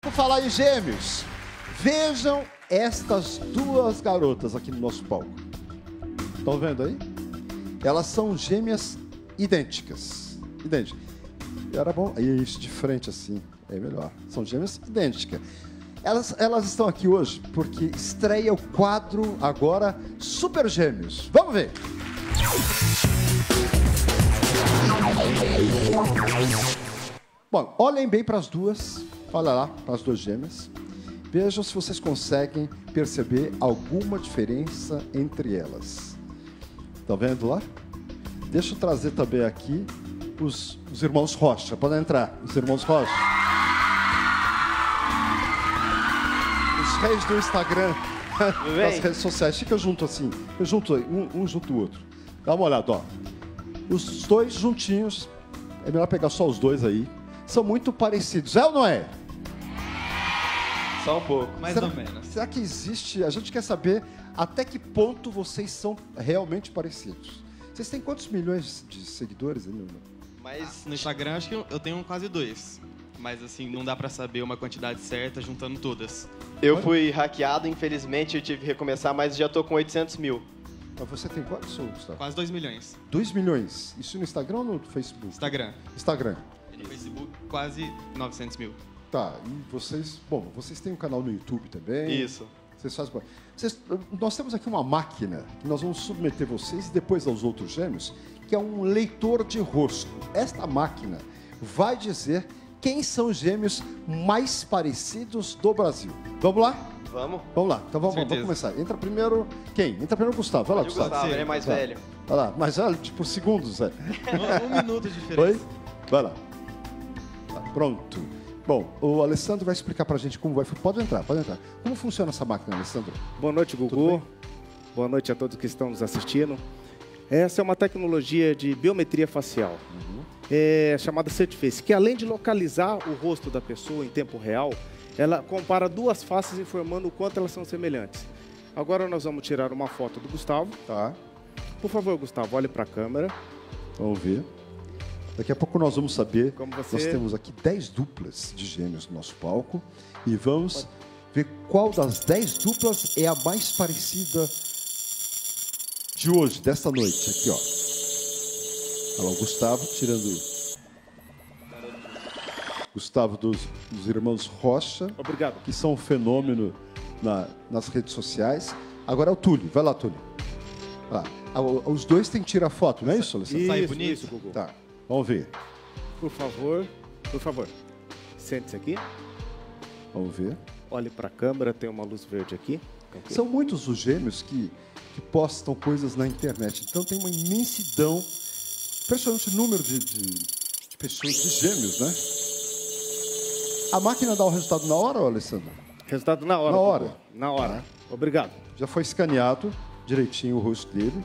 Por falar em gêmeos, vejam estas duas garotas aqui no nosso palco. Estão vendo aí? Elas são gêmeas idênticas. Idênticas. Era bom. Isso, de frente assim. É melhor. São gêmeas idênticas. Elas, elas estão aqui hoje porque estreia o quadro agora Super Gêmeos. Vamos ver! Bom, olhem bem para as duas. Olha lá, para as duas gêmeas. Vejam se vocês conseguem perceber alguma diferença entre elas. Estão vendo lá? Deixa eu trazer também aqui os, os irmãos Rocha. Podem entrar, os irmãos Rocha. Os reis do Instagram, das redes sociais. Fica junto assim, junto, um, um junto do outro. Dá uma olhada, ó. Os dois juntinhos, é melhor pegar só os dois aí. São muito parecidos, é ou não é? Só um pouco. Mais será, ou menos. Será que existe? A gente quer saber até que ponto vocês são realmente parecidos. Vocês têm quantos milhões de seguidores irmão? Mas no Instagram acho que eu- eu tenho quase dois. Mas assim, não dá pra saber uma quantidade certa juntando todas. Eu fui hackeado, infelizmente eu tive que recomeçar, mas já tô com 800 mil. Mas você tem quantos, Gustavo? Quase 2 milhões. 2 milhões. Isso no Instagram ou no Facebook? Instagram. Instagram. No Facebook, quase 900 mil. Tá, e vocês. Bom, vocês têm um canal no YouTube também. Isso. Vocês fazem. Vocês, nós temos aqui uma máquina que nós vamos submeter vocês e depois aos outros gêmeos, que é um leitor de rosto. Esta máquina vai dizer quem são os gêmeos mais parecidos do Brasil. Vamos lá? Vamos? Vamos lá. Então vamos, vamos começar. Entra primeiro. Quem? Entra primeiro o Gustavo. Vai lá, Gustavo. Gustavo, ele é mais Vai. velho. Vai lá. Mas olha, tipo, segundos, é. Um, um minuto de diferença. Oi? Vai lá. Pronto. Bom, o Alessandro vai explicar pra gente como vai. Pode entrar, pode entrar. Como funciona essa máquina, Alessandro? Boa noite, Gugu. Boa noite a todos que estão nos assistindo. Essa é uma tecnologia de biometria facial, é chamada Certiface, que além de localizar o rosto da pessoa em tempo real, ela compara duas faces informando o quanto elas são semelhantes. Agora nós vamos tirar uma foto do Gustavo. Tá. Por favor, Gustavo, olhe para a câmera. Vamos ver. Daqui a pouco nós vamos saber. Como você- Nós temos aqui 10 duplas de gêmeos no nosso palco. E vamos ver qual das 10 duplas é a mais parecida de hoje, dessa noite. Aqui, ó. Olha lá, o Gustavo tirando. Gustavo dos, dos irmãos Rocha, Obrigado. que são um fenômeno na- nas redes sociais. Agora é o Túlio. Vai lá, Túlio. Vai lá. Ah, Os dois têm que tirar foto, não é isso, Alessandro? Sai Isso, bonito? isso. Tá, vamos ver. Por favor, por favor. Sente-se aqui. Vamos ver. Olhe para a câmera, tem uma luz verde aqui. Ok. São muitos os gêmeos que, que postam coisas na internet. Então tem uma imensidão, impressionante número de, de, de pessoas, de gêmeos, né? A máquina dá o resultado na hora, Alessandro? Resultado na hora. Na hora. Na hora. Obrigado. Já foi escaneado direitinho o rosto dele.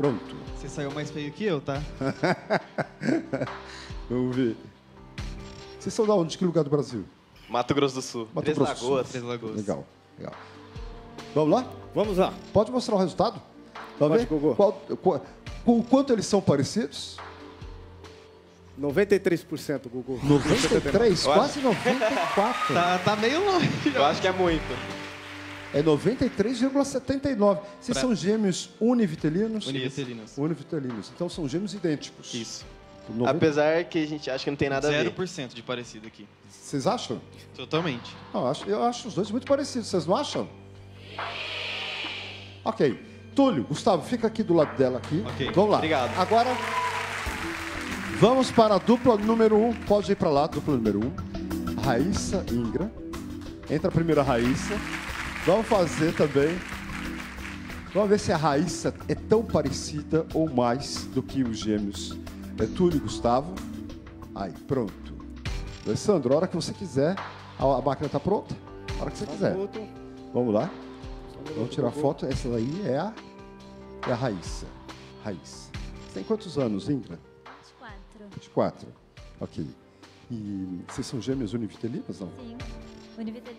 Pronto. Você saiu mais feio que eu, tá? Vamos ver. Vocês são da onde? De que lugar do Brasil? Mato Grosso do Sul. Mato Três Grosso do Sul. Lagoas. Três Lagoas. Legal, legal. Vamos lá? Vamos lá. Pode mostrar o resultado? Vamos Pode, ver? Gugu. Qual, qual, com o quanto eles são parecidos? 93%, Gugu. 93, Eu quase 94. Tá, tá meio longe. Eu acho que é muito. É 93,79. Vocês Pra- são gêmeos univitelinos? Univitelinos. Univitelinos. Então são gêmeos idênticos. Isso. 90 Apesar que a gente acha que não tem nada a ver. 0% de parecido aqui. Vocês acham? Totalmente. Não, eu acho, eu acho os dois muito parecidos. Vocês não acham? Ok. Túlio, Gustavo, fica aqui do lado dela aqui. Ok. Vamos lá. Obrigado. Agora, vamos para a dupla número um. Pode ir para lá, dupla número um. Raíssa Ingra. Entra a primeira Raíssa. Vamos fazer também. Vamos ver se a Raíssa é tão parecida ou mais do que os gêmeos. É Túlio e Gustavo. Aí, pronto. Alessandro, a hora que você quiser. A, a máquina está pronta? A hora que você quiser. Vamos lá. Vamos tirar Gugu. foto. Essa daí é a, é a Raíssa. Raíssa. Você tem quantos anos, Ingra? Os quatro. 24. Ok. E vocês são gêmeas univitelinas, não? Sim.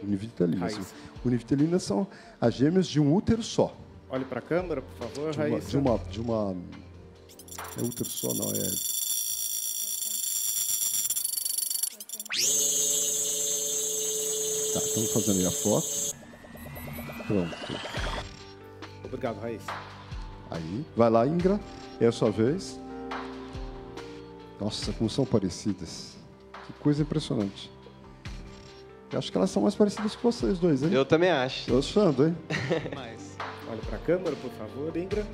Univitelinas. Raíssa. Univitelinas são as gêmeas de um útero só. Olhe para a câmera, por favor, De uma, Raíssa. de uma, de uma- É útero só, não, é. Tá, estamos fazendo aí a foto. Pronto. Obrigado, Raíssa. Aí, vai lá, Ingra. É a sua vez. Nossa, como são parecidas. Que coisa impressionante. Eu acho que elas são mais parecidas que vocês dois, hein? Eu também acho. Tô achando, hein? Mas, Olha para a câmera, por favor, Ingra.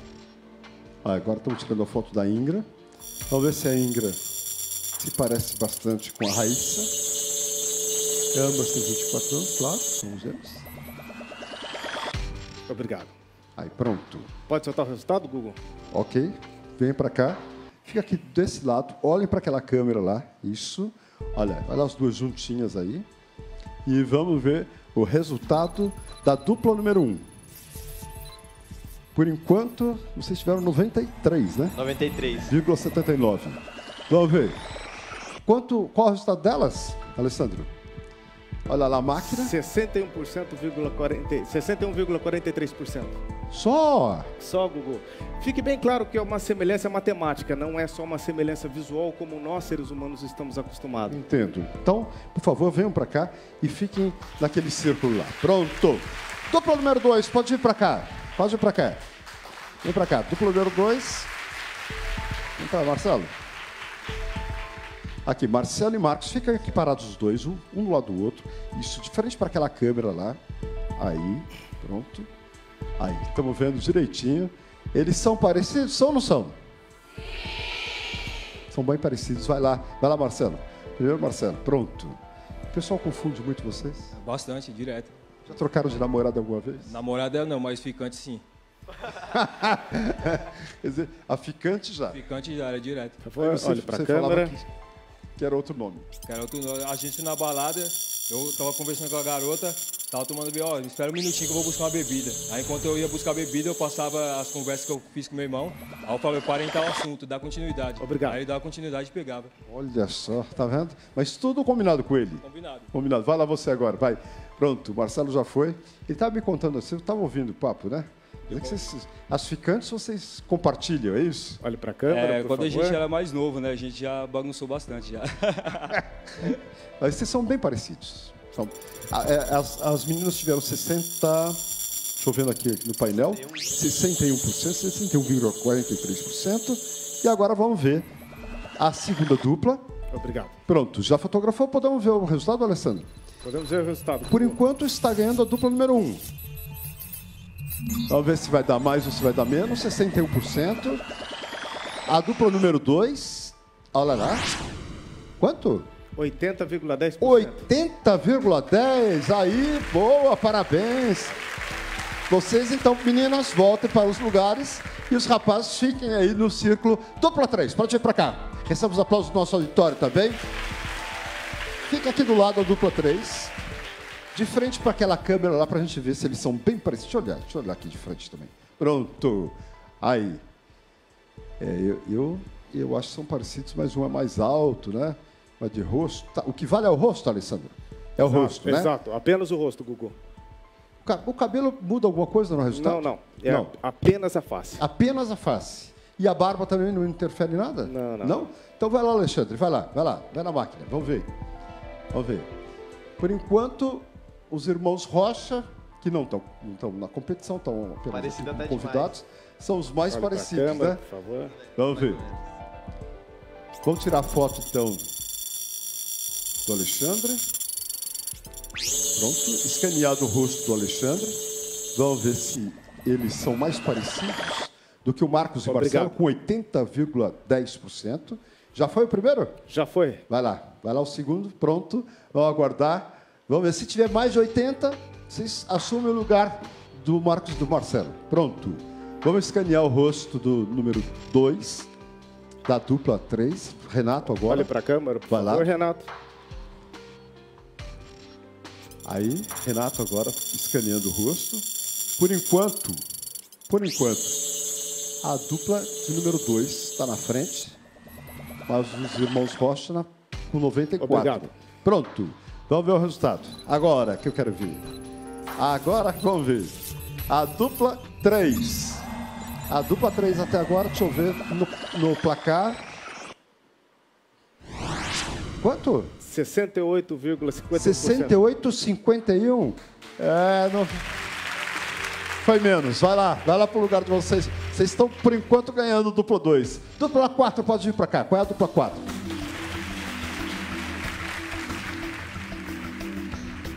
Ah, agora estamos tirando a foto da Ingra. Vamos ver se a Ingra se parece bastante com a Raíssa. Ambas têm 24 anos, claro, são gêmeos. Obrigado. Aí, pronto. Pode soltar o resultado, Google? Ok, vem para cá. Fica aqui desse lado, olhem para aquela câmera lá. Isso. Olha, olha as duas juntinhas aí. E vamos ver o resultado da dupla número 1. Por enquanto, vocês tiveram 93, né? 93. 0,79. Vamos ver. Quanto, qual é o resultado delas, Alessandro? Olha lá a máquina. 61,40 61,43%. Só! Só, Google. Fique bem claro que é uma semelhança matemática, não é só uma semelhança visual como nós, seres humanos, estamos acostumados. Entendo. Então, por favor, venham para cá e fiquem naquele círculo lá. Pronto. Dupla número 2, pode vir para cá. Pode vir para cá. Vem para cá. Dupla número 2. Vem cá, Marcelo. Aqui, Marcelo e Marcos, ficam aqui parados os dois, um, um do lado do outro. Isso, diferente para aquela câmera lá. Aí, pronto. Aí, estamos vendo direitinho. Eles são parecidos, são ou não são? São bem parecidos. Vai lá, vai lá, Marcelo. Primeiro, Marcelo, pronto. O pessoal confunde muito vocês. Bastante, direto. Já trocaram de namorada alguma vez? Namorada não, mas ficante sim. Quer dizer, a ficante já. Ficante já era direto. Favor, Aí você- olhe para a câmera. Que, que era outro nome. Cara, outro- a gente na balada, eu tava conversando com a garota, tava tomando bebida, ó, espera um minutinho que eu vou buscar uma bebida. Aí enquanto eu ia buscar a bebida, eu passava as conversas que eu fiz com meu irmão. Aí eu falei, tal assunto, dá continuidade. Obrigado. Aí ele dava continuidade e pegava. Olha só, tá vendo? Mas tudo combinado com ele. Combinado. Combinado. Vai lá você agora, vai. Pronto, o Marcelo já foi. Ele estava me contando assim, eu estava ouvindo o papo, né? Dizer que vocês- as ficantes vocês compartilham, é isso? Olhe para a câmera, É, por quando a favor. gente era mais novo, né? A gente já bagunçou bastante já. Mas vocês são bem parecidos. São- a- é, as, as meninas tiveram 60. Deixa eu ver aqui no painel. 61%, 61,43%. E agora vamos ver a segunda dupla. Obrigado. Pronto, já fotografou? Podemos ver o resultado, Alessandro? Podemos ver o resultado. Por enquanto está ganhando a dupla número 1. Vamos ver se vai dar mais ou se vai dar menos. 61%. A dupla número 2. Olha lá. Quanto? 80,10%. 80,10. Aí, boa, parabéns. Vocês então, meninas, voltem para os lugares e os rapazes fiquem aí no círculo dupla 3. Pode vir para cá. Receba os aplausos do nosso auditório também. Fica aqui do lado da dupla 3. De frente para aquela câmera lá para a gente ver se eles são bem parecidos. Deixa eu olhar, deixa eu olhar aqui de frente também. Pronto. Aí. É, eu, eu, eu acho que são parecidos, mas um é mais alto, né? Mas de rosto. Tá, O que vale é o rosto, Alessandro? É o rosto, né? Exato, apenas o rosto, ca- O cabelo muda alguma coisa no resultado? Não, não. É Não. apenas a face. Apenas a face. E a barba também não interfere em nada? Não, não. Não? Então vai lá, Alexandre, vai lá, vai lá, vai na máquina, vamos ver. Vamos ver. Por enquanto, os irmãos Rocha, que não estão não na competição, estão apenas aqui convidados, são os mais parecidos, câmera, né? por favor. Vamos ver. Vamos tirar a foto, então, do Alexandre. Pronto, escaneado o rosto do Alexandre. Vamos ver se eles são mais parecidos do que o Marcos e Marcelo, com 80,10%. Já foi o primeiro? Já foi. Vai lá, vai lá o segundo, pronto. Vamos aguardar. Vamos ver, se tiver mais de 80, vocês assumem o lugar do Marcos do Marcelo. Pronto. Vamos escanear o rosto do número 2, da dupla 3. Renato agora. Olhe para a câmera, por Vai lá. favor, Renato. Aí, Renato agora escaneando o rosto. Por enquanto, por enquanto, a dupla de número 2 está na frente, mas os irmãos Rocha na- com 94. Obrigado. Pronto, vamos ver o resultado. Agora que eu quero ver. Agora vamos ver. A dupla 3. A dupla 3 até agora, deixa eu ver no, no placar. Quanto? 68,51%. 68, 51. É, não... Foi menos. Vai lá, vai lá pro lugar de vocês. Vocês estão, por enquanto, ganhando dupla 2. Dupla 4, pode vir pra cá. Qual é a dupla 4?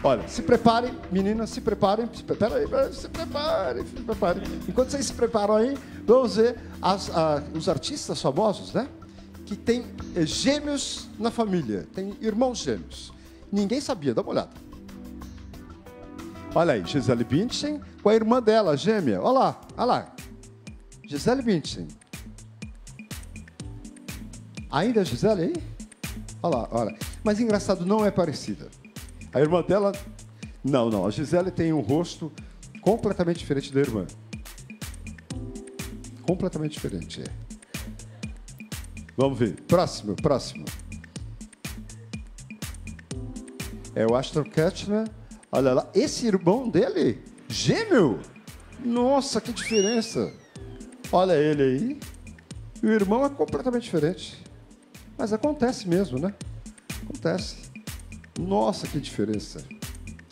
Olha, se preparem, meninas, se preparem. Se preparem, se preparem, se preparem. Enquanto vocês se preparam aí, vamos ver as- a- os artistas famosos, né? Que tem eh, gêmeos na família, tem irmãos gêmeos. Ninguém sabia, dá uma olhada. Olha aí, Gisele Bündchen com a irmã dela, gêmea. Olha lá, olha lá. Gisele Bündchen. Ainda é Gisele aí? Olha lá, olha. Mas engraçado, não é parecida. A irmã dela. Não, não. A Gisele tem um rosto completamente diferente da irmã. Completamente diferente, é. Vamos ver. Próximo, próximo. É o Ashton Kutcher. Olha lá. Esse irmão dele, gêmeo. Nossa, que diferença. Olha ele aí. E o irmão é completamente diferente. Mas acontece mesmo, né? Acontece. Nossa, que diferença.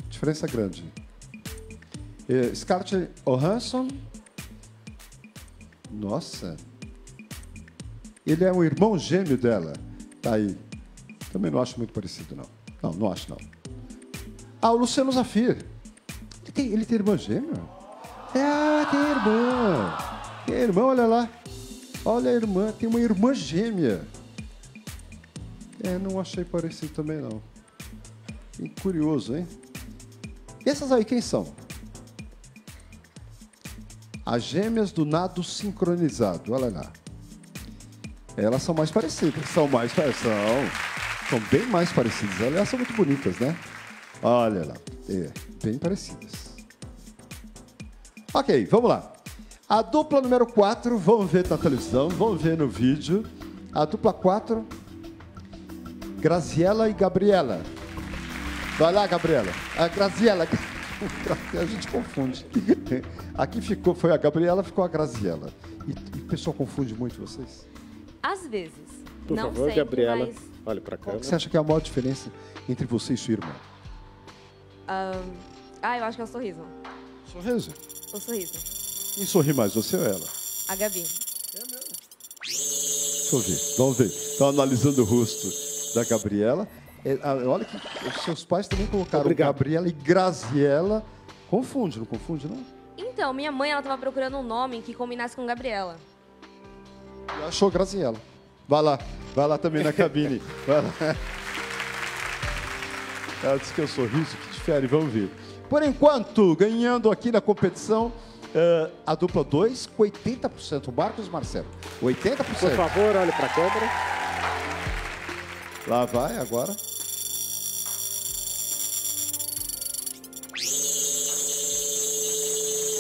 Diferença grande. Eh, Scarlett Johansson. Nossa. Ele é um irmão gêmeo dela. Tá aí. Também não acho muito parecido, não. Não, não acho, não. Ah, o Luciano Zafir. Ele tem, ele tem irmã gêmea? É, tem irmã. Tem irmã, olha lá. Olha a irmã, tem uma irmã gêmea. É, não achei parecido também, não. Que curioso, hein? E essas aí, quem são? As gêmeas do nado sincronizado. Olha lá. Elas são mais parecidas. São mais pa- são, são bem mais parecidas. Elas são muito bonitas, né? Olha lá. É, bem parecidas. Ok, vamos lá. A dupla número 4, vamos ver na televisão, vamos ver no vídeo. A dupla 4, Graziela e Gabriela. Vai lá, Gabriela. A Graziela. A gente confunde. Aqui ficou, foi a Gabriela, ficou a Graziela. E, e o pessoal confunde muito vocês? Às vezes. Por não favor, sempre, Gabriela, mas... olhe para Qual câmera. que você acha que é a maior diferença entre você e sua irmã? ahn, ah, eu acho que é o sorriso. Sorriso. O sorriso. Quem sorri mais, você ou ela? A Gabi. Deixa eu ver. Vamos ver. Estão analisando o rosto da Gabriela. É, ah, olha que os seus pais também colocaram Obrigado. Gabriela e Graziela. Confunde, não confunde, não? Então, minha mãe, ela tava procurando um nome que combinasse com Gabriela. E achou Graziela. Vai lá. Vai lá também na cabine. Vai lá. Ela disse que é o sorriso que difere. Vamos ver. Por enquanto, ganhando aqui na competição, eh, a dupla 2 com 80%. Marcos Marcelo. 80%. Por favor, olhe para a câmera. Lá vai agora.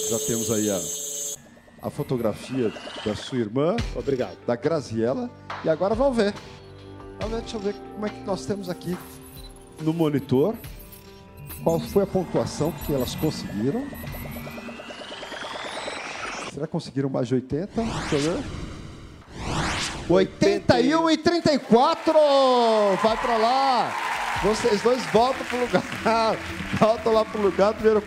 Já temos aí a, a fotografia da sua irmã, Obrigado. da Graziella. E agora vamos ver. Vamos ver, deixa eu ver como é que nós temos aqui no monitor. Qual foi a pontuação que elas conseguiram? Será que conseguiram mais de 80? Deixa eu ver. 81 e 34! Vai pra lá! Vocês dois voltam pro lugar. Voltam lá pro lugar. Primeiro.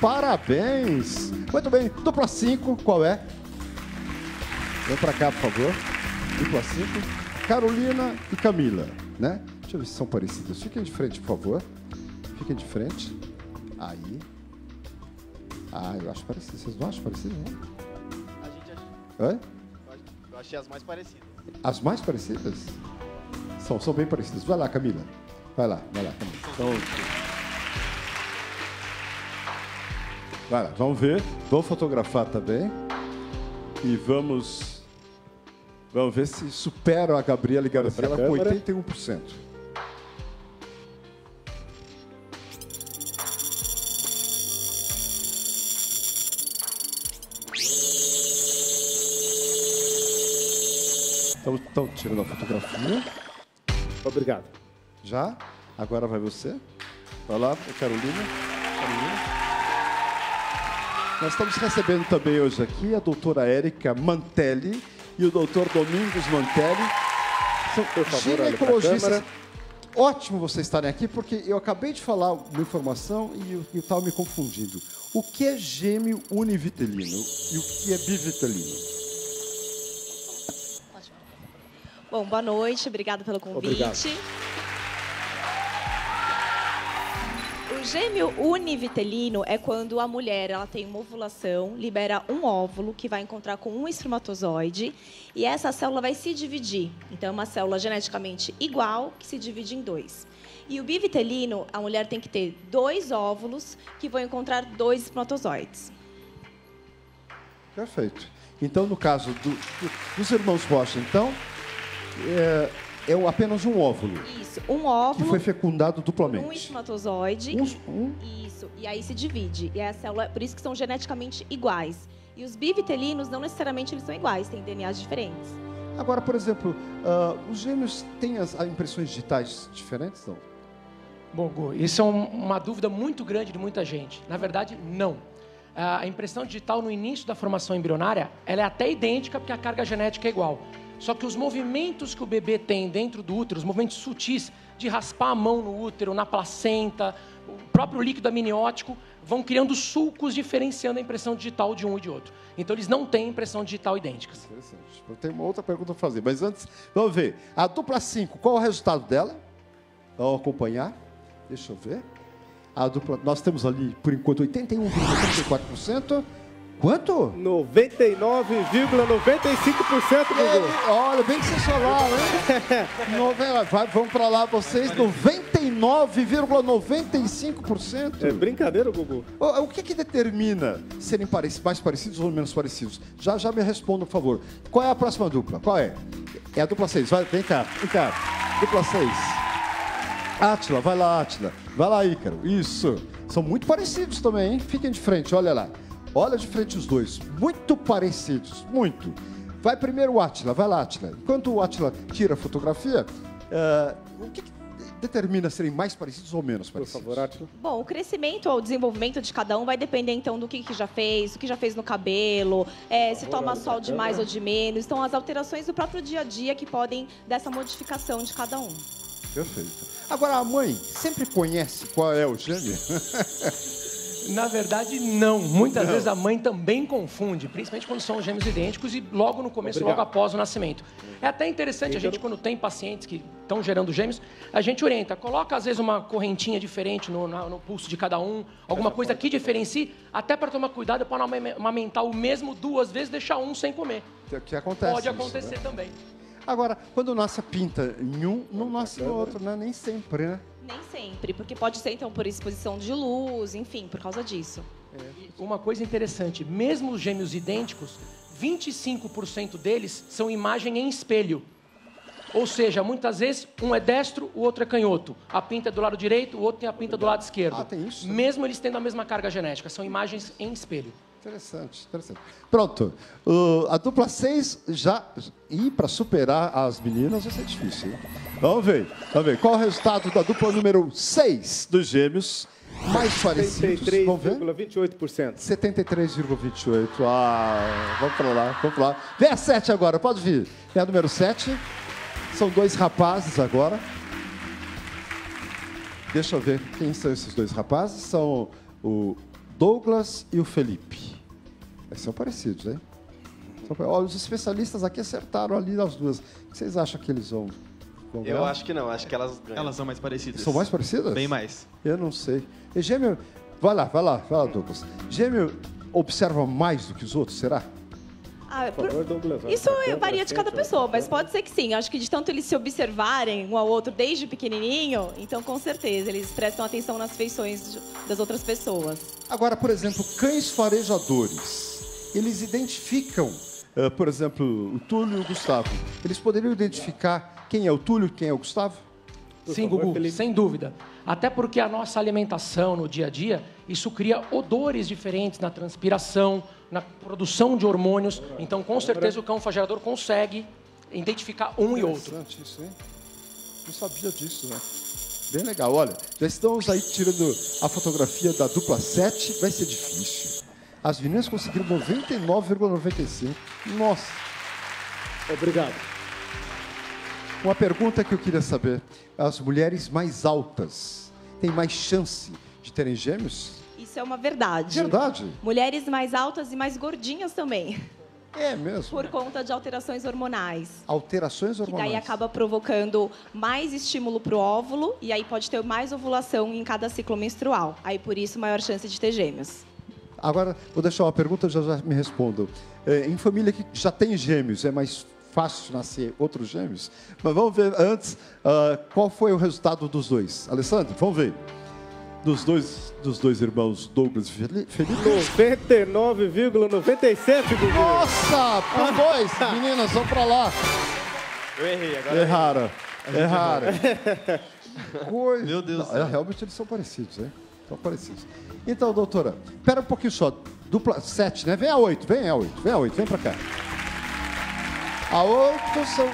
Parabéns! Muito bem. Dupla 5, qual é? Vem pra cá, por favor. Dupla 5. Carolina e Camila, né? Deixa eu ver se são parecidas. Fiquem de frente, por favor. Fiquem de frente. Aí. Ah, eu acho parecido. Vocês não acham parecido, não? A gente ach- Oi? eu ach- eu achei as mais parecidas. As mais parecidas? São, são bem parecidas. Vai lá, Camila. Vai lá, vai lá, Camila. Então, vai lá, vamos ver. Vamos fotografar também. E vamos. Vamos ver se superam a Gabriela e Garciela com câmera. 81%. Estamos estamos tirando a fotografia. Obrigado. Já? Agora vai você. Vai lá, Carolina. Carolina. Nós estamos recebendo também hoje aqui a doutora Érica Mantelli e o doutor Domingos Mantelli. São Por favor, ginecologistas. ótimo vocês estarem aqui, porque eu acabei de falar uma informação e eu estava me confundindo. O que é gêmeo univitelino e o que é bivitelino? Bom, boa noite, obrigada pelo convite. Obrigado. O gêmeo univitelino é quando a mulher ela tem uma ovulação, libera um óvulo que vai encontrar com um espermatozoide e essa célula vai se dividir. Então, é uma célula geneticamente igual que se divide em dois. E o bivitelino, a mulher tem que ter dois óvulos que vão encontrar dois espermatozoides. Perfeito. Então, no caso do- do- dos irmãos Rocha, então, é, é o- apenas um óvulo Isso, um que óvulo, foi fecundado um duplamente. espermatozoide. Um- um- Isso, e aí se divide. E a célula, por isso que são geneticamente iguais. E os bivitelinos não necessariamente eles são iguais, têm DNAs diferentes. Agora, por exemplo, ah, os gêmeos têm as, as impressões digitais diferentes? Não? Bom, Gu, isso é um- uma dúvida muito grande de muita gente. Na verdade, não. A impressão digital no início da formação embrionária, ela é até idêntica porque a carga genética é igual. Só que os movimentos que o bebê tem dentro do útero, os movimentos sutis de raspar a mão no útero, na placenta, o próprio líquido amniótico, vão criando sulcos diferenciando a impressão digital de um e de outro. Então eles não têm impressão digital idênticas. Interessante. Eu tenho uma outra pergunta a fazer, mas antes, vamos ver. A dupla 5, qual é o resultado dela? Vamos acompanhar. Deixa eu ver. A dupla, nós temos ali, por enquanto, 81,34%. Quanto? 99,95% do É, gol. olha, bem que vocês falaram, hein? Novela, vai, vamos pra lá, vocês, 99,95%. É brincadeira, Gugu? O, o que, que determina serem mais parecidos ou menos parecidos? Já, já me responda, por favor. Qual é a próxima dupla? Qual é? É a dupla 6. Vai, vem cá, vem cá. Dupla 6. Átila, vai lá, Átila. Vai lá, Ícaro. Isso. São muito parecidos também, hein? Fiquem de frente, olha lá. Olha de frente os dois. Muito parecidos, muito. Vai primeiro o Átila, vai lá, Átila. Enquanto o Átila tira a fotografia, eh, o que, que determina serem mais parecidos ou menos Por parecidos? favor, Átila. Bom, o crescimento ou o desenvolvimento de cada um vai depender então do que, que já fez, o que já fez no cabelo, é, se toma sol de mais ou de menos. Então, as alterações do próprio dia a dia que podem dessa modificação de cada um. Perfeito. Agora, a mãe sempre conhece qual é o gêmeo? Na verdade, não. Muitas vezes a mãe também confunde, principalmente quando são gêmeos idênticos e logo no começo, Obrigado. logo após o nascimento. É até interessante a gente, quando tem pacientes que estão gerando gêmeos, a gente orienta, coloca às vezes uma correntinha diferente no, no pulso de cada um, alguma coisa que diferencie, até para tomar cuidado para não amame- amamentar o mesmo duas vezes, deixar um sem comer. Que, que acontece Pode isso, acontecer né? também. Agora, quando nasce a pinta em um, não nasce no outro, né? Nem sempre, né? Nem sempre, porque pode ser então por exposição de luz, enfim, por causa disso. E uma coisa interessante, mesmo os gêmeos idênticos, 25% deles são imagem em espelho. Ou seja, muitas vezes um é destro, o outro é canhoto. A pinta é do lado direito, o outro tem a pinta do lado esquerdo. Ah, tem isso? Mesmo eles tendo a mesma carga genética, são imagens em espelho. Interessante, interessante. Pronto. O- a dupla 6 já. E para superar as meninas vai ser difícil, hein? Vamos ver. Vamos ver. Qual é o resultado da dupla número 6 dos gêmeos? Mais parecidos. Vamos ver? 73,28%. 73,28. Ah, vamos pra lá, vamos pra lá. Vem a 7 agora, pode vir. Vem a número 7. São dois rapazes agora. Deixa eu ver quem são esses dois rapazes. São o Douglas e o Felipe. Eles são parecidos, pare- Olha, os especialistas aqui acertaram ali as duas. O que vocês acham que eles vão, vão Eu acho que não, acho que elas ganham. Elas são mais parecidas. São mais parecidas? Bem mais. Eu não sei. E gêmeo. Vai lá, vai lá, vai lá, Douglas. Gêmeo observa mais do que os outros, será? Ah, Por por- favor, Douglas. Isso varia de cada pessoa, mas pode ser que sim. Acho que de tanto eles se observarem um ao outro desde pequenininho, então com certeza eles prestam atenção nas feições das outras pessoas. Agora, por exemplo, cães farejadores. Eles identificam, eh, por exemplo, o Túlio e o Gustavo. Eles poderiam identificar quem é o Túlio e quem é o Gustavo? Sim, Gugu, sem dúvida. Até porque a nossa alimentação no dia a dia, isso cria odores diferentes na transpiração, na produção de hormônios. Então, com certeza, o cão fagerador consegue identificar um e outro. Interessante isso, hein? Não sabia disso, né? Bem legal. Olha, já estamos aí tirando a fotografia da dupla 7. Vai ser difícil. As meninas conseguiram 99,95. Nossa. Obrigado. Uma pergunta que eu queria saber: as mulheres mais altas têm mais chance de terem gêmeos? Isso é uma verdade. Verdade. Mulheres mais altas e mais gordinhas também, É mesmo. por conta de alterações hormonais. Alterações Que hormonais. daí acaba provocando mais estímulo para o óvulo e aí pode ter mais ovulação em cada ciclo menstrual. Aí por isso maior chance de ter gêmeos. Agora, vou deixar uma pergunta, já já me respondam. É, em família que já tem gêmeos, é mais fácil nascer outros gêmeos? Mas vamos ver antes ah, qual foi o resultado dos dois. Alessandro, vamos ver. Dos dois, dos dois irmãos Douglas e Feli- Felipe. 99,97, Gugu. Nossa, por dois. Meninas, vão pra lá. Eu errei, agora. Erraram. Erraram. Coisa. Meu Deus do Não, céu. é, realmente eles são parecidos, hein? São parecidos. Então, doutora, pera um pouquinho só. Dupla, sete, né? Vem a oito, vem a oito, vem a oito, vem pra cá. A oito são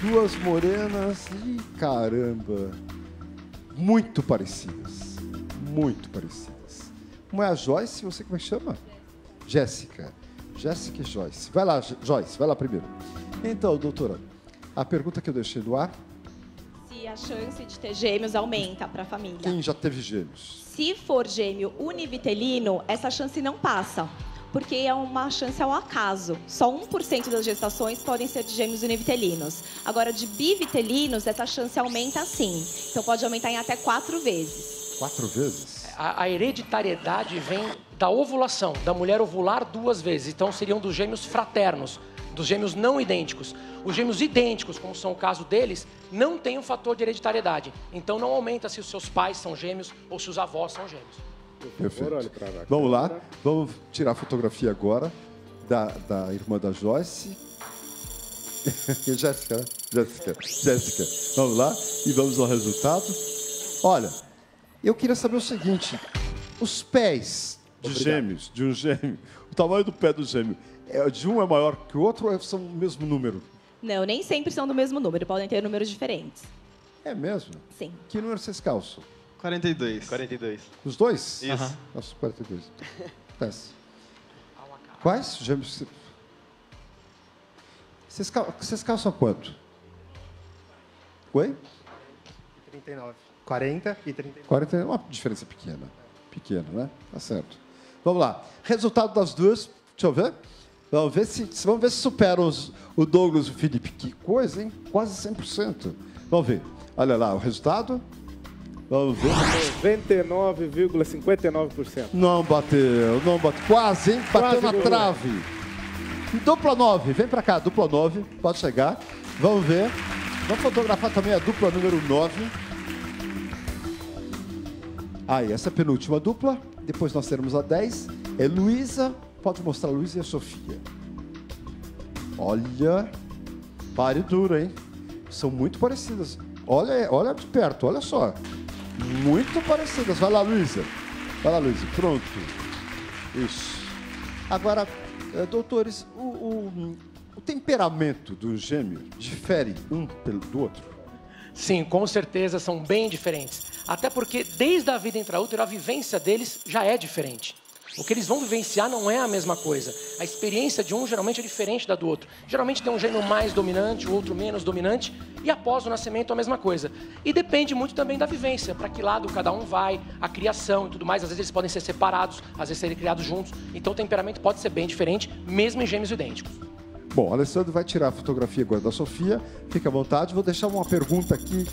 duas morenas e caramba, muito parecidas. Muito parecidas. Uma é a Joyce, você como é que chama? Jéssica. Jéssica e Joyce. Vai lá, Jo- Joyce, vai lá primeiro. Então, doutora, a pergunta que eu deixei no ar, Se a chance de ter gêmeos aumenta para a família. quem já teve gêmeos? Se for gêmeo univitelino, essa chance não passa. Porque é uma chance ao acaso. Só 1% das gestações podem ser de gêmeos univitelinos. Agora, de bivitelinos, essa chance aumenta sim. Então, pode aumentar em até quatro vezes. Quatro vezes? A, a hereditariedade vem da ovulação, da mulher ovular duas vezes. Então seriam dos gêmeos fraternos, dos gêmeos não idênticos. Os gêmeos idênticos, como são o caso deles, não têm um fator de hereditariedade. Então não aumenta se os seus pais são gêmeos ou se os avós são gêmeos. Perfeito. Vamos lá, vamos tirar a fotografia agora da, da irmã da Joyce. Jéssica, né? Jéssica, Jéssica. Vamos lá e vamos ao resultado. Olha, eu queria saber o seguinte: os pés de gêmeos, de um gêmeo, o tamanho do pé do gêmeo, é, de um é maior que o outro ou são o mesmo número? Não, nem sempre são do mesmo número. Podem ter números diferentes. É mesmo? Sim. Que número vocês calçam? 42. 42. Os dois? Isso. Aham. Nossa, 42. Desce. Quais gêmeos? você- Vocês, cal- vocês calçam quanto? Oi? 39. 40 e 39. 40 é uma diferença pequena. Pequena, né? Tá certo. Vamos lá. Resultado das duas. Deixa eu ver. Vamos ver se, vamos ver se superam os- o Douglas e o Felipe. Que coisa, hein? Quase 100%. Vamos ver. Olha lá o resultado. Vamos ver. 99,59%. Não bateu, não bateu. Quase, hein? Bateu Quase, na trave. Dupla 9, vem pra cá, dupla 9, pode chegar. Vamos ver. Vamos fotografar também a dupla número 9. Aí, essa é penúltima dupla. Depois nós teremos a 10. É Luísa. Pode mostrar a Luísa e a Sofia. Olha. Pare duro, hein? São muito parecidas. Olha, olha de perto, olha só. Muito parecidas. Vai lá, Luísa. Vai lá, Luísa. Pronto. Isso. Agora, eh, doutores, o, o- o temperamento do gêmeo difere um do outro? Sim, com certeza são bem diferentes. Até porque desde a vida intraútero a vivência deles já é diferente. O que eles vão vivenciar não é a mesma coisa. A experiência de um geralmente é diferente da do outro. Geralmente tem um gênio mais dominante, o outro menos dominante, e após o nascimento a mesma coisa. E depende muito também da vivência, para que lado cada um vai, a criação e tudo mais. Às vezes eles podem ser separados, às vezes serem criados juntos. Então o temperamento pode ser bem diferente, mesmo em gêmeos idênticos. Bom, Alessandro vai tirar a fotografia agora da Sofia. Fica à vontade. Vou deixar uma pergunta aqui.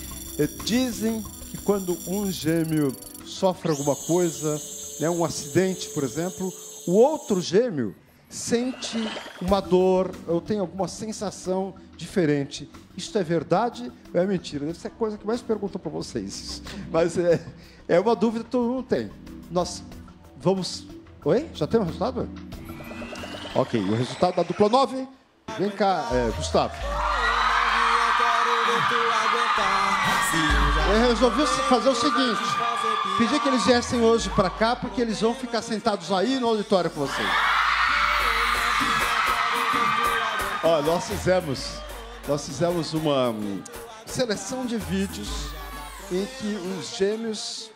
Dizem quando um gêmeo sofre alguma coisa, né, um acidente, por exemplo, o outro gêmeo sente uma dor ou tem alguma sensação diferente. Isso é verdade ou é mentira? Deve ser a coisa que mais perguntam para vocês. isso. Mas é, é uma dúvida que todo mundo tem. Nós vamos. Oi? Já tem o resultado? Ok, o resultado da dupla 9. Vem cá, é, Gustavo. Eu resolvi fazer o seguinte: pedir que eles viessem hoje para cá, porque eles vão ficar sentados aí no auditório com vocês. Ó, nós fizemos, nós fizemos uma hum, seleção de vídeos em que os gêmeos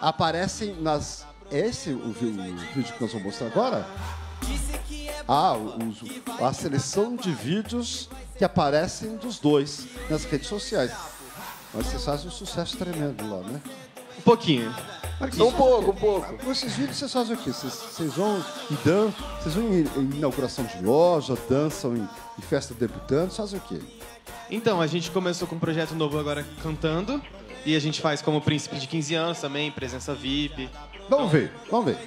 aparecem nas. Esse o, vi- o vídeo que nós vamos mostrar agora? Ah, os- a seleção de vídeos que aparecem dos dois nas redes sociais. Mas vocês fazem um sucesso tremendo lá, né? Um pouquinho. Um pouco, um pouco. Com esses vídeos vocês fazem o quê? Vocês, vocês vão e dan vocês vão em, em inauguração de loja, dançam em, em festa de debutantes, fazem o quê? Então, a gente começou com um projeto novo agora cantando. E a gente faz como príncipe de 15 anos também, presença VIP. Vamos ver, vamos ver.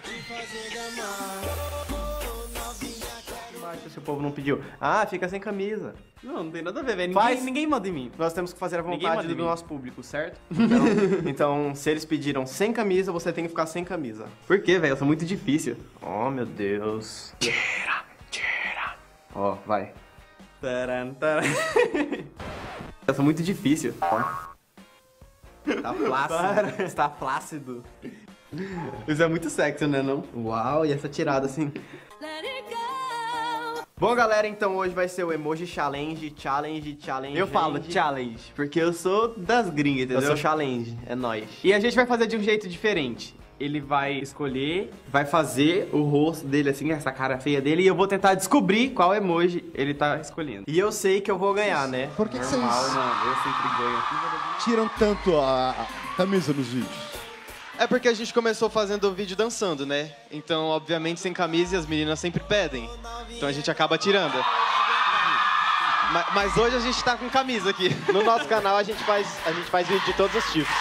Se o povo não pediu. Ah, fica sem camisa. Não, não tem nada a ver, velho. Faz. Ninguém, ninguém manda em mim. Nós temos que fazer a Ninguém vontade manda em do mim. nosso público, certo? Então, então, se eles pediram sem camisa, você tem que ficar sem camisa. Por quê, velho? Eu sou muito difícil. Oh, meu Deus. Tira, tira. Ó, vai. Taran, taran. Eu sou muito difícil. Tá flácido. Está flácido. Isso é muito sexy, né, não? Uau, e essa tirada assim. Bom, galera, então hoje vai ser o Emoji Challenge, Challenge, Challenge. Eu falo challenge, porque eu sou das gringas, entendeu? Eu sou challenge, é nóis. E a gente vai fazer de um jeito diferente. Ele vai escolher, vai fazer o rosto dele assim, essa cara feia dele, e eu vou tentar descobrir qual emoji ele tá escolhendo. E eu sei que eu vou ganhar, né? Por que, que vocês Normal, mano, eu sempre ganho. tiram tanto a, a camisa nos vídeos? É porque a gente começou fazendo o vídeo dançando, né? Então, obviamente, sem camisa e as meninas sempre pedem. Então a gente acaba tirando. Ma- Mas, hoje a gente tá com camisa aqui. No nosso canal a gente faz, a gente faz vídeo de todos os tipos.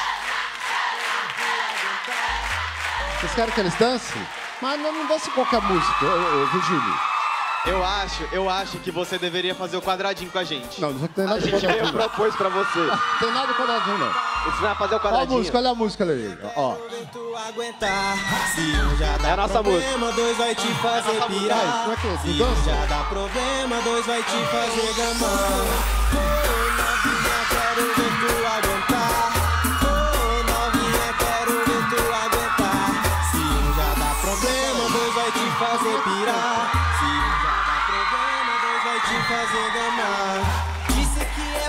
Vocês querem que eles dancem? Mas não, não dancem qualquer música, ô, ô, Virgílio. Eu acho, eu acho que você deveria fazer o quadradinho com a gente. Não, não tem A nada de gente já quadradinho. não. propôs pra você. Não tem nada de quadradinho, não. Ensinar a fazer o Olha a quadradinho. música, olha a música ali. Ó. É a nossa música. dois vai te fazer Ai, como é que é? Se Não dança? já dá problema, dois vai te fazer gamão. Quero ver tu aguentar.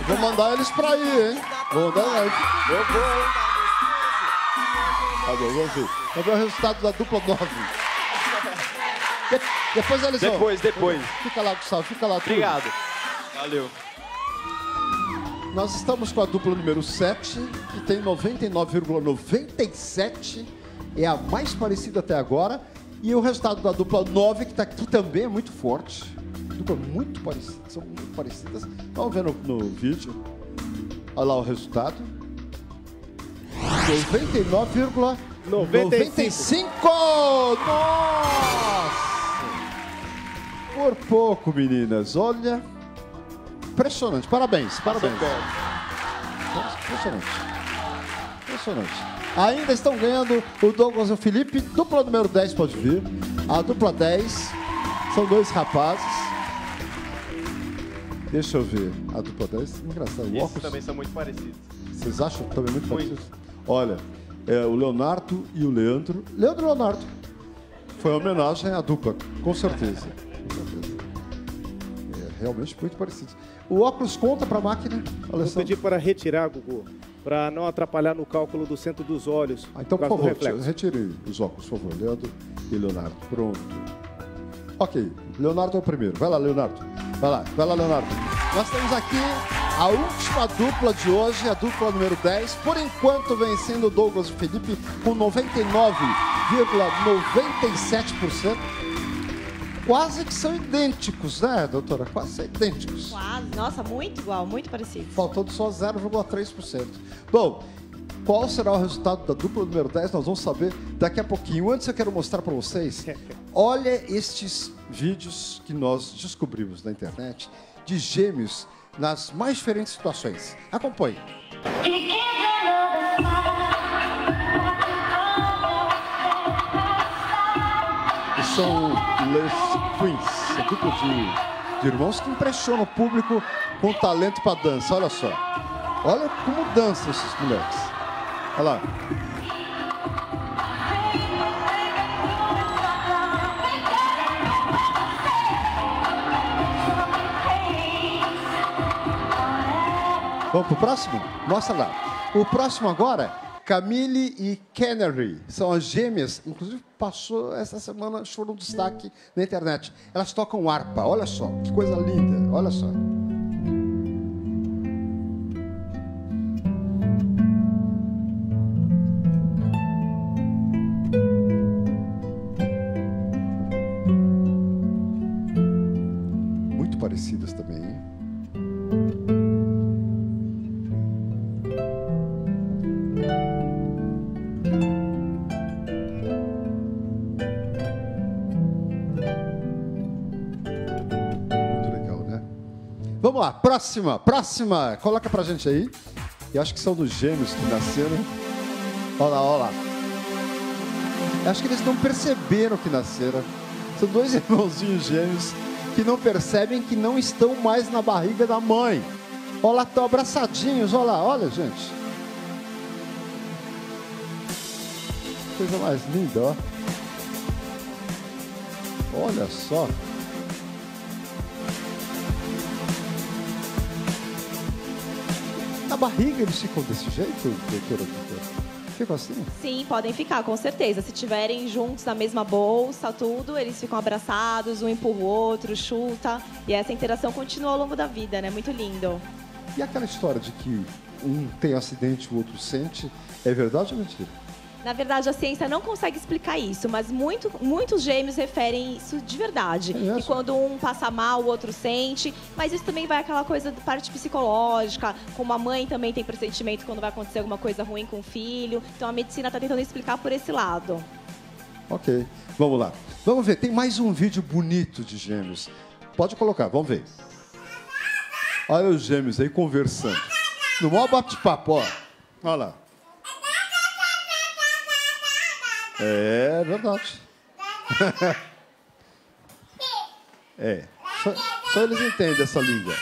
Vou mandar eles pra aí, hein? Vou mandar eles. Eu vou. Tá bom, vamos ver. Vamos ver o resultado da dupla 9. De- depois eles vão. Depois, depois. Fica lá, Gustavo, fica lá. tu. Obrigado. Valeu. Nós estamos com a dupla número 7, que tem 99,97. É a mais parecida até agora. E o resultado da dupla 9, que está aqui também é muito forte. Dupla muito parecida, são muito parecidas. Vamos ver no, no vídeo. Olha lá o resultado. 99,95. Nossa! Por pouco, meninas. Olha. Impressionante. Parabéns, parabéns. Impressionante. Impressionante. Ainda estão ganhando o Douglas e o Felipe. Dupla número 10 pode vir. A dupla 10 são dois rapazes. Deixa eu ver. A dupla 10, engraçado. Esses óculos, também são muito parecidos. vocês acham também muito, Muito. parecidos? Olha, é, o Leonardo e o Leandro. Leandro e Leonardo. Foi uma homenagem à dupla, com certeza. Com certeza. É, realmente muito parecidos. O óculos conta para a máquina, Vou Alessandro? pedir para retirar, Gugu, para não atrapalhar no cálculo do centro dos olhos. Ah, então, por do favor, retire os óculos, por favor. Leandro e Leonardo. Pronto. Ok, Leonardo é o primeiro. Vai lá, Leonardo. Vai lá, vai lá, Leonardo. Nós temos aqui a última dupla de hoje, a dupla número 10. Por enquanto, vencendo Douglas e Felipe com 99,97%. Quase que são idênticos, né, doutora? Quase são idênticos. Quase. Nossa, muito igual, muito parecido. Faltando só 0,3%. Bom, qual será o resultado da dupla número 10? Nós vamos saber daqui a pouquinho. Antes eu quero mostrar para vocês, olha estes vídeos que nós descobrimos na internet de gêmeos nas mais diferentes situações. Acompanhe. São Les Twins, a dupla de, de irmãos que impressionam o público com talento para dança. Olha só. Olha como dançam esses moleques. Olha lá. Vamos pro próximo? Mostra lá. O próximo agora Camille e Canary são as gêmeas. Inclusive, passou essa semana, foram um destaque na internet. Elas tocam harpa. Olha só, que coisa linda. Olha só. Próxima, próxima. Coloca pra gente aí. E acho que são dos gêmeos que nasceram. Olha lá, olha lá. Acho que eles não perceberam que nasceram. São dois irmãozinhos gêmeos que não percebem que não estão mais na barriga da mãe. Olha lá, estão abraçadinhos, olha lá, olha, gente. Coisa mais linda, ó. Olha só. Na barriga eles ficam desse jeito, doutora? doutora? Ficam assim? Sim, podem ficar, com certeza. Se tiverem juntos na mesma bolsa, tudo, eles ficam abraçados, um empurra o outro, chuta. E essa interação continua ao longo da vida, né? Muito lindo. E aquela história de que um tem acidente, o outro sente, é verdade ou mentira? Na verdade, a ciência não consegue explicar isso, mas muito, muitos gêmeos referem isso de verdade. É e quando um passa mal, o outro sente. Mas isso também vai aquela coisa da parte psicológica, como a mãe também tem pressentimento quando vai acontecer alguma coisa ruim com o filho. Então a medicina está tentando explicar por esse lado. Ok, vamos lá. Vamos ver, tem mais um vídeo bonito de gêmeos. Pode colocar, vamos ver. Olha os gêmeos aí conversando. No maior bate-papo, ó. Olha lá. É verdade. é. Só, só eles entendem essa língua.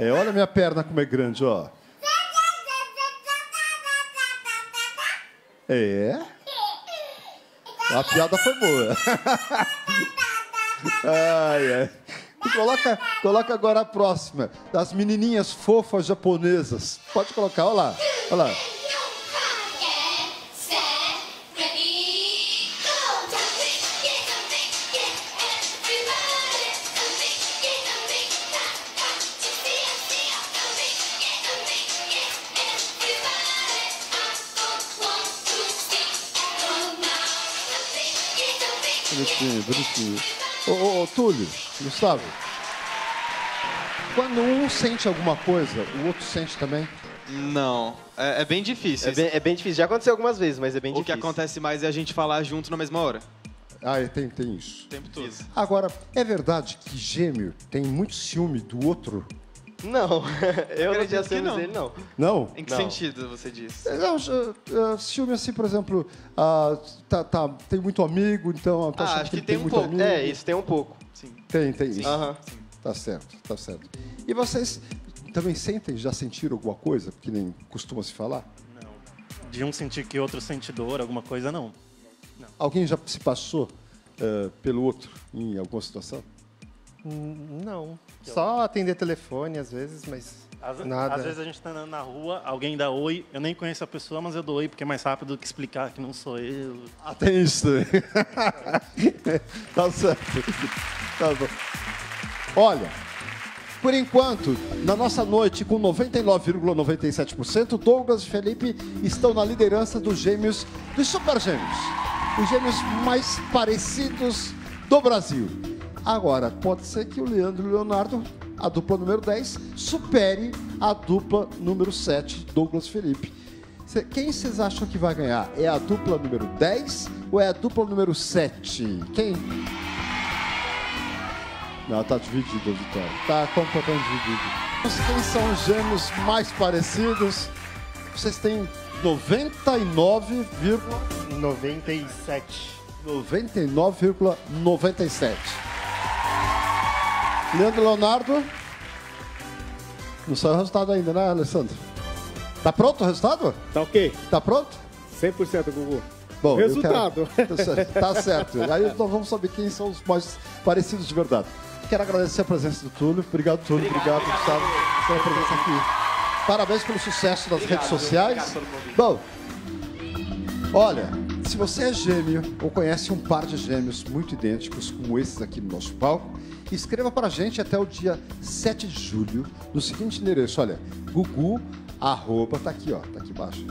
É, olha minha perna como é grande, ó. É. A piada foi boa. ai, ai. Coloca, coloca agora a próxima, das menininhas fofas japonesas. Pode colocar, olha lá. Olha lá. Bonitinho, bonitinho. Ô, ô, ô, Túlio, Gustavo. Quando um sente alguma coisa, o outro sente também? Não, é, é bem difícil. É bem, é bem difícil. Já aconteceu algumas vezes, mas é bem o que difícil. acontece mais é a gente falar junto na mesma hora. Ah, é, tem, tem isso. O tempo todo. Agora, é verdade que gêmeo tem muito ciúme do outro? Não, eu não tinha ciúmes não. dele, não. Não? Em que Não. sentido você diz? É, Não, ciúme assim, por exemplo, ah, tá, tá, tem muito amigo, então tá Ah, acho que, que tem tem um muito pouco. amigo. É, isso tem um pouco. Sim. Tem, tem isso. Aham. Tá certo, tá certo. E vocês também sentem, já sentiram alguma coisa, que nem costuma se falar? De um sentir que outro sente dor, alguma coisa, não. Alguém já se passou ah, pelo outro em alguma situação? Hum, Não. Só atender telefone às vezes, mas Às, nada. às vezes a gente tá andando na rua, alguém dá oi, eu nem conheço a pessoa, mas eu dou oi porque é mais rápido do que explicar que não sou eu. Tem isso tá certo. Tá bom. Olha, por enquanto, na nossa noite, com 99,97%, Douglas e Felipe estão na liderança dos gêmeos, dos super gêmeos. Os gêmeos mais parecidos do Brasil. Agora, pode ser que o Leandro e o Leonardo, a dupla número 10, supere a dupla número 7, Douglas Felipe. Quem vocês acham que vai ganhar? É a dupla número 10 ou é a dupla número 7? Quem? Não, tá dividido vitória. Tá completamente dividido. Quem são os gêmeos mais parecidos? Vocês têm 99, 97. 99,97. Leandro Leonardo. Não saiu o resultado ainda, né, Alessandro? Tá pronto o resultado? Tá ok. Tá pronto? 100% Gugu. Bom, Resultado. quero- Tá certo, Tá certo. Aí nós vamos saber quem são os mais parecidos de verdade. Quero agradecer a presença do Túlio. Obrigado, Túlio. Obrigado, Gustavo, pela presença aqui. Parabéns pelo sucesso nas Obrigado, redes sociais. Obrigado. Bom, olha, se você é gêmeo ou conhece um par de gêmeos muito idênticos como esses aqui no nosso palco, escreva para a gente até o dia 7 de julho no seguinte endereço, olha, gugu, arroba, tá aqui, ó, tá aqui embaixo.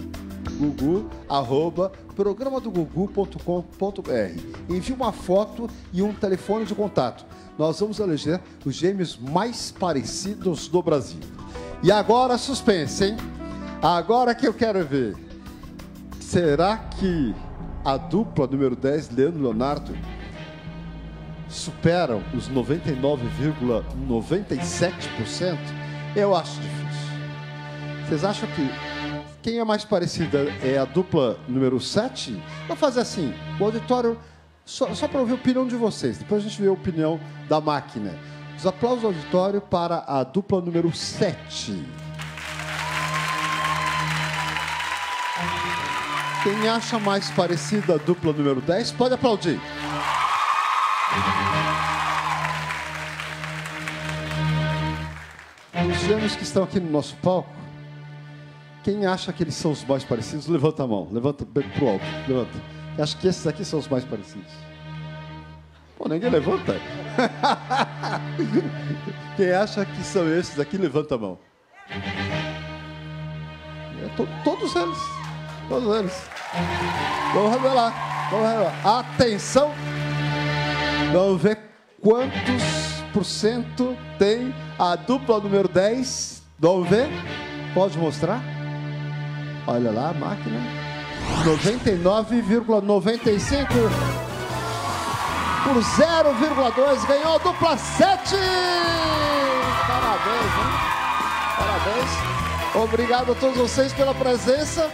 Gugu, arroba, programadogugu.com.br. Envie uma foto e um telefone de contato. Nós vamos eleger os gêmeos mais parecidos do Brasil. E agora, suspense, hein? Agora que eu quero ver. Será que a dupla número 10, Leandro Leonardo, superam os 99,97%? Eu acho difícil. Vocês acham que quem é mais parecida é a dupla número 7? Vou fazer assim, o auditório, só, só para ouvir a opinião de vocês, depois a gente vê a opinião da máquina. Os aplausos do auditório para a dupla número 7. Quem acha mais parecida a dupla número 10, pode aplaudir. Os gêmeos que estão aqui no nosso palco, quem acha que eles são os mais parecidos, levanta a mão. Levanta pro alto. Levanta. Quem que esses aqui são os mais parecidos? Pô, ninguém levanta. Quem acha que são esses aqui, levanta a mão. É to- todos eles. Todos eles. Vamos revelar. Vamos revelar. Atenção! Vamos ver quantos por cento tem a dupla número 10. Vamos ver? Pode mostrar? Olha lá a máquina. 99,95 por 0,2 ganhou a dupla 7. Parabéns, hein? Parabéns. Obrigado a todos vocês pela presença.